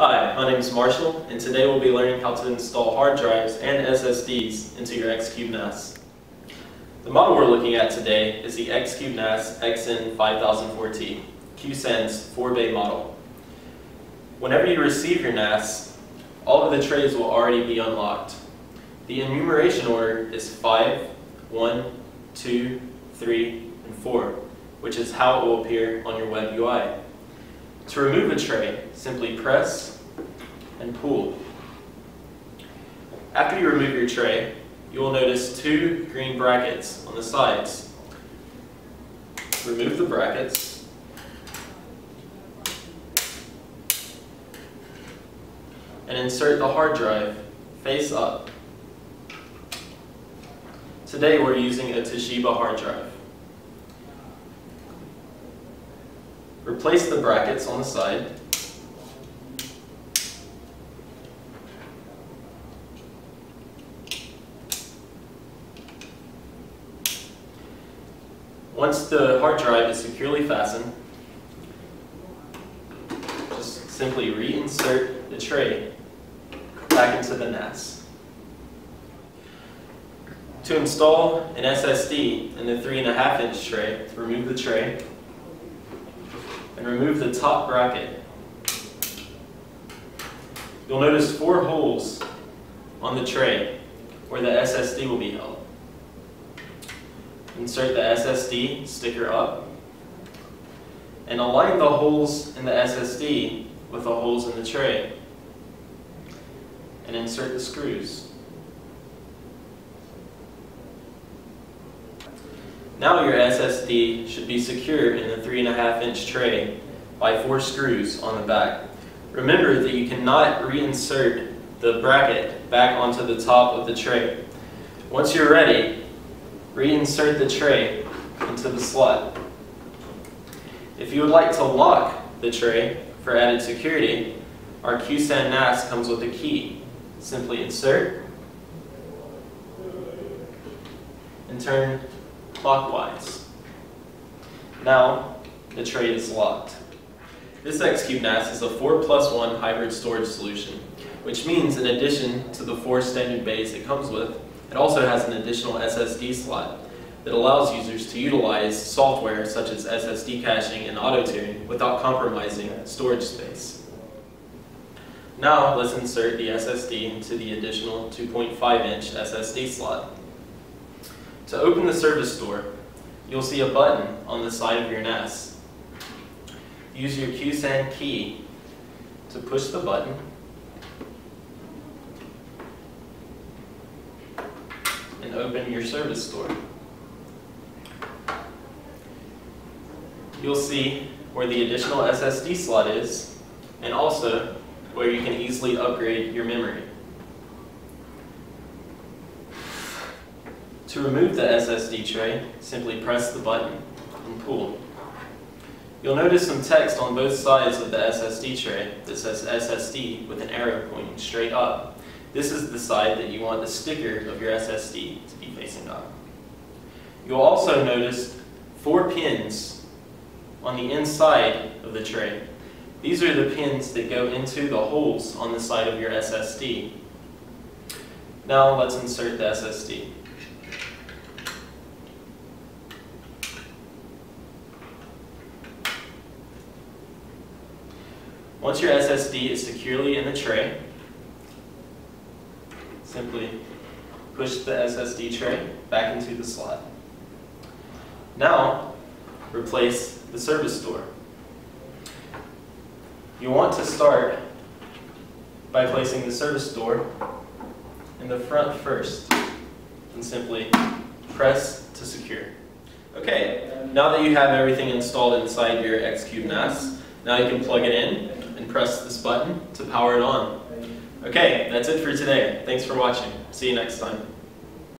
Hi, my name is Marshall, and today we'll be learning how to install hard drives and SSDs into your X-Cube NAS. The model we're looking at today is the X-Cube NAS XN5004T, QSAN's 4-bay model. Whenever you receive your NAS, all of the trays will already be unlocked. The enumeration order is 5, 1, 2, 3, and 4, which is how it will appear on your web UI. To remove a tray, simply press and pull. After you remove your tray, you will notice two green brackets on the sides. Remove the brackets. And insert the hard drive face up. Today we're using a Toshiba hard drive. Replace the brackets on the side. Once the hard drive is securely fastened, just simply reinsert the tray back into the NAS. To install an SSD in the 3.5 inch tray, remove the tray, and remove the top bracket. You'll notice four holes on the tray where the SSD will be held. Insert the SSD sticker up and align the holes in the SSD with the holes in the tray and insert the screws. Now your SSD should be secure in the 3.5 inch tray by four screws on the back. Remember that you cannot reinsert the bracket back onto the top of the tray. Once you're ready, reinsert the tray into the slot. If you would like to lock the tray for added security, our QSAN NAS comes with a key. Simply insert and turn clockwise. Now, the tray is locked. This X-Cube NAS is a 4 plus 1 hybrid storage solution, which means in addition to the four standard bays it comes with, it also has an additional SSD slot that allows users to utilize software such as SSD caching and auto-tiering without compromising storage space. Now let's insert the SSD into the additional 2.5 inch SSD slot. To open the service door, you'll see a button on the side of your NAS. Use your QSAN key to push the button and open your service door. You'll see where the additional SSD slot is and also where you can easily upgrade your memory. To remove the SSD tray, simply press the button and pull. You'll notice some text on both sides of the SSD tray that says SSD with an arrow pointing straight up. This is the side that you want the sticker of your SSD to be facing up. You'll also notice four pins on the inside of the tray. These are the pins that go into the holes on the side of your SSD. Now let's insert the SSD. Once your SSD is securely in the tray, simply push the SSD tray back into the slot. Now, replace the service door. You want to start by placing the service door in the front first and simply press to secure. Okay, now that you have everything installed inside your X-Cube NAS, now you can plug it in and press this button to power it on. Okay, that's it for today. Thanks for watching. See you next time.